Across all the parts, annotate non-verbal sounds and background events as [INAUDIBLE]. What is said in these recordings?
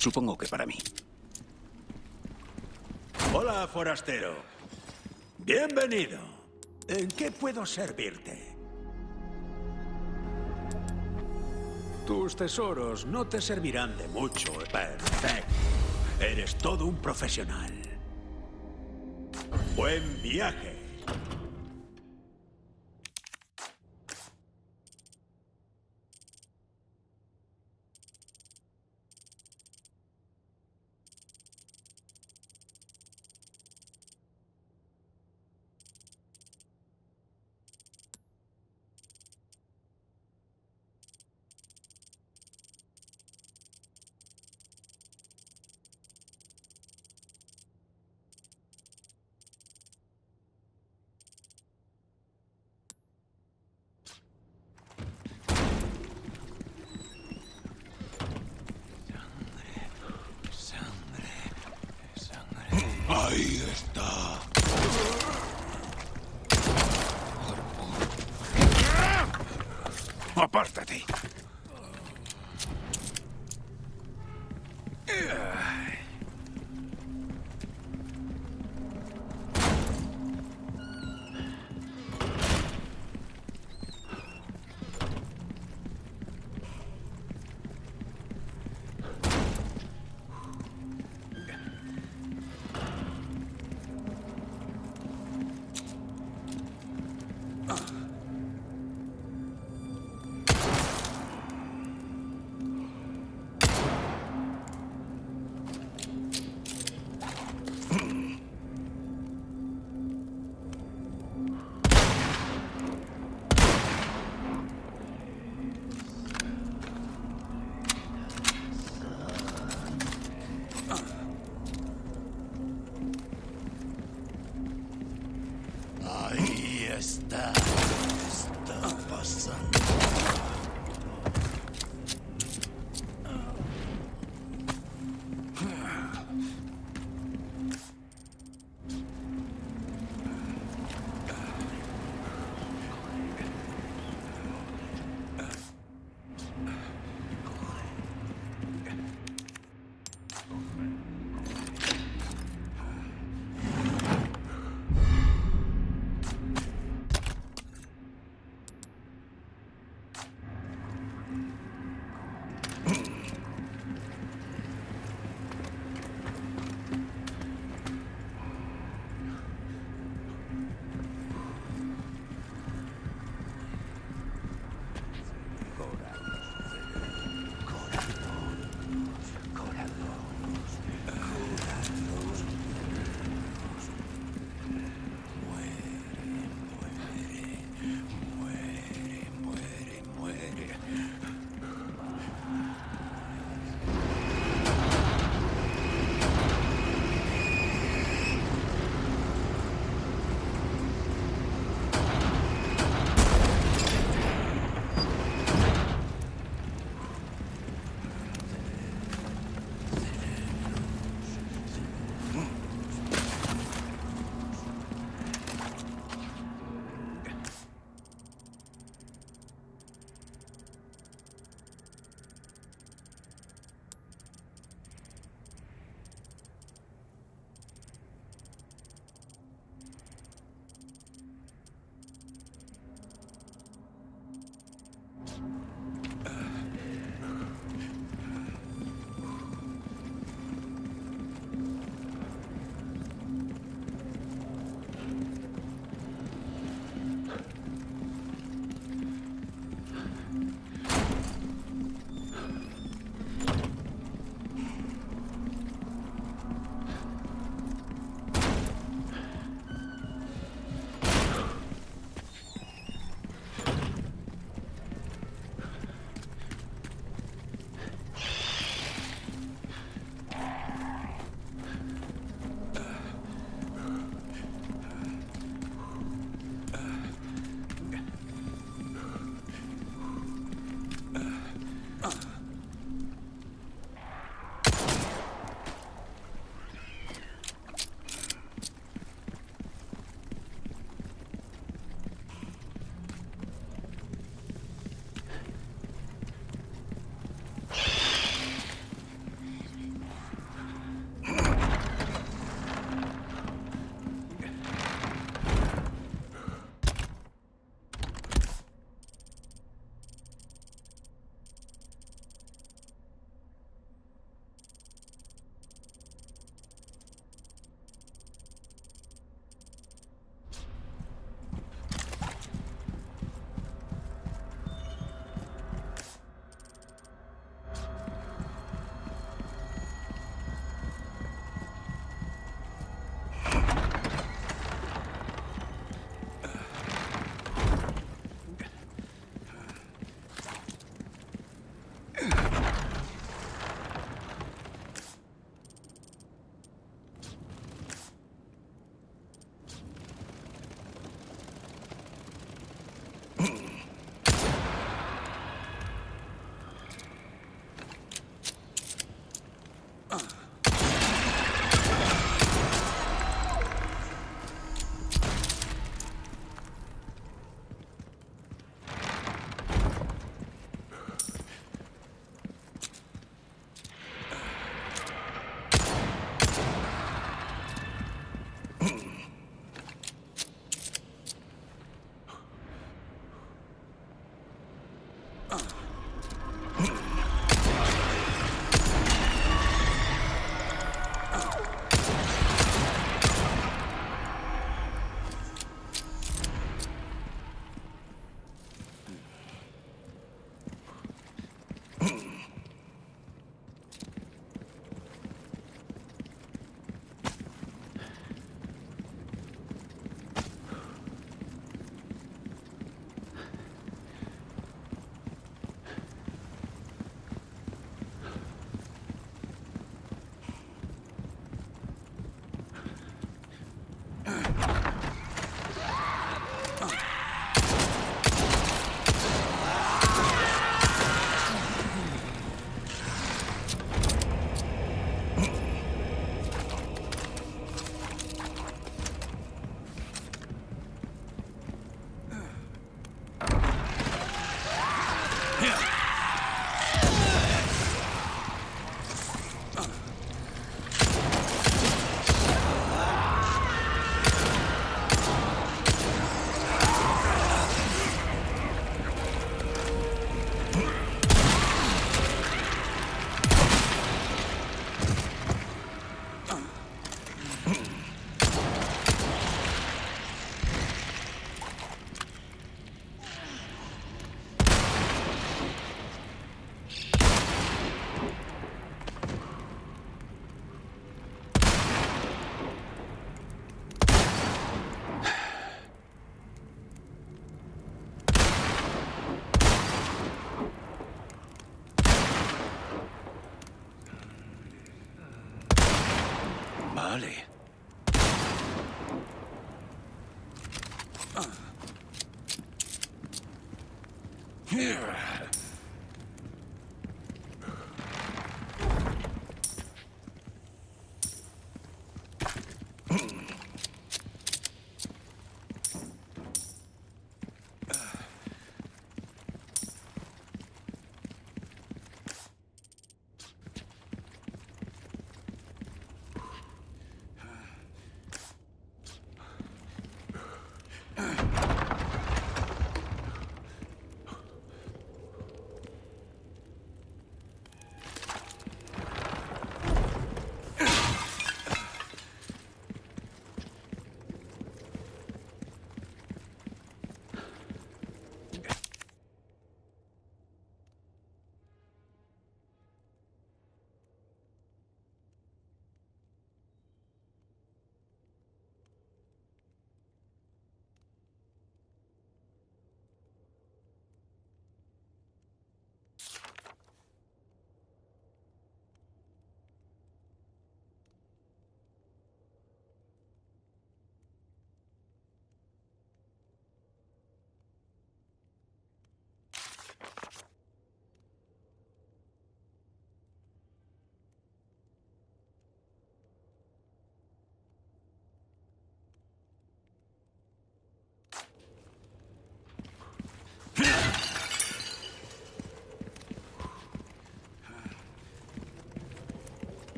Supongo que para mí. Hola, forastero. Bienvenido. ¿En qué puedo servirte? Tus tesoros no te servirán de mucho. Perfecto. Eres todo un profesional. Buen viaje. ¡Apártate!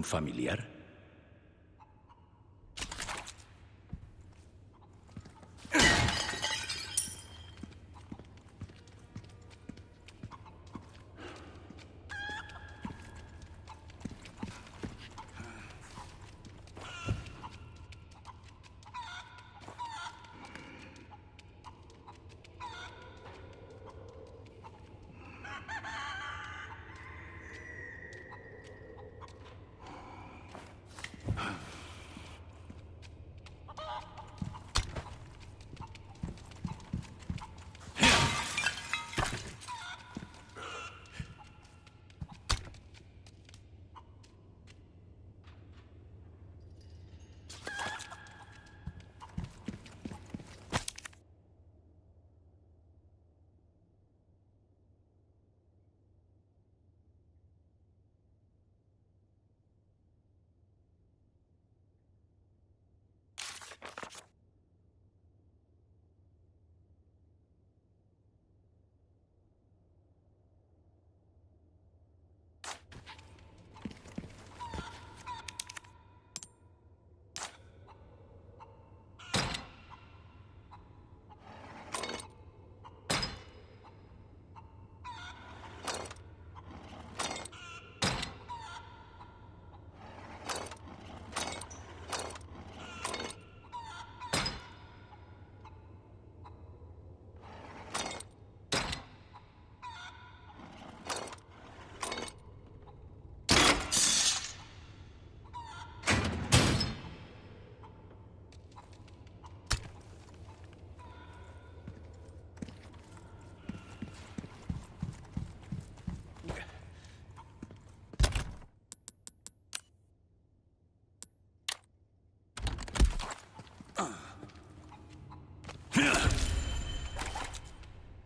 ¿Algún familiar?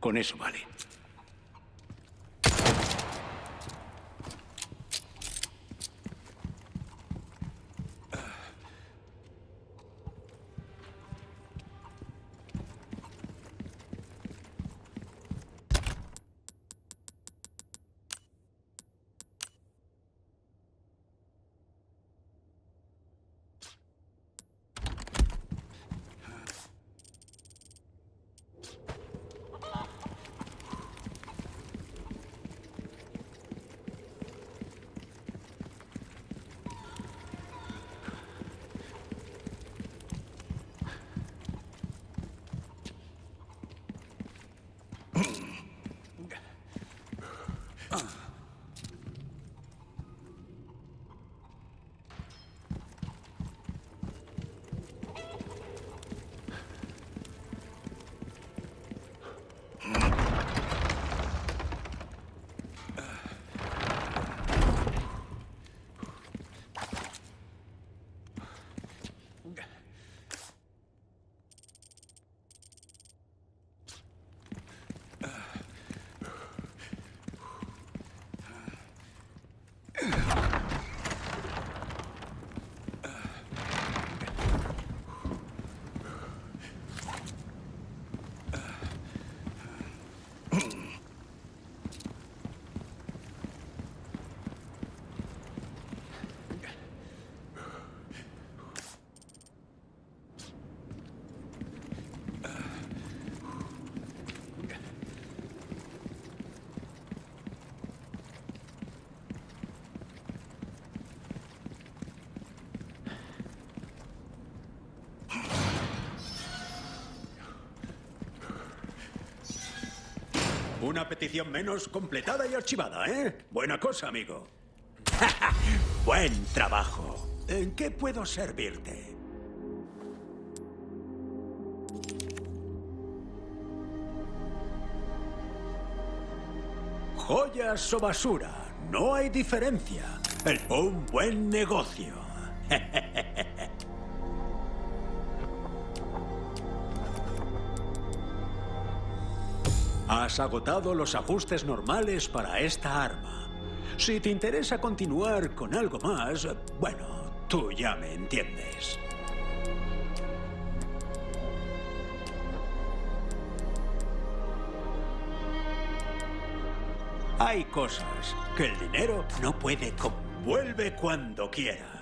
Con eso vale. Una petición menos completada y archivada, ¿eh? Buena cosa, amigo. [LAUGHS] Buen trabajo. ¿En qué puedo servirte? Joyas o basura, no hay diferencia. Es un buen negocio. [LAUGHS] Has agotado los ajustes normales para esta arma. Si te interesa continuar con algo más, bueno, tú ya me entiendes. Hay cosas que el dinero no puede... Vuelve cuando quieras.